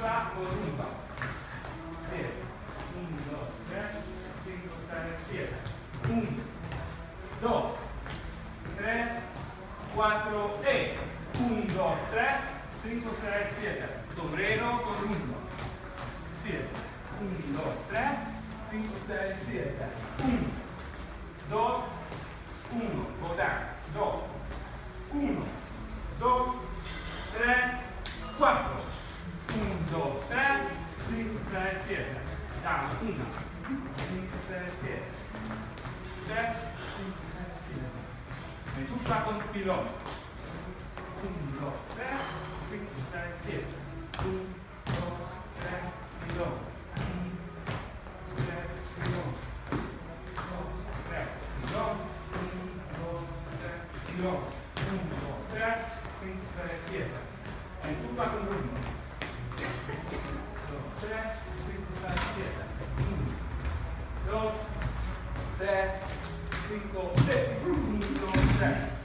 enchufa con rumba. 7. 1, 2, 3, 5, 6, 7. 1, 2, 3, 4 e 1, 2, 3, 5, 6, 7. Sombrero con rumba. 7. 1, 2, 3, 5, 6, 7. 1, 2, 1. Botar. 2. 1, 2, 3, 4. 1, 2, 3, 5, 6, 7. Dame. 1, 5, 6, 7. 3, 5, 6, 7. Enchufa con pilón. 1, 2, 3, 5, 6, 7. 1, 2, 3, pilón. 1, 3, pilón. 2, 3, pilón. 1, 2, 3, pilón. 1, 2, 3, 5, 6, 7. Enchufa con rumbo. 1, 2, 3, 5, 6. 1, 2, 3.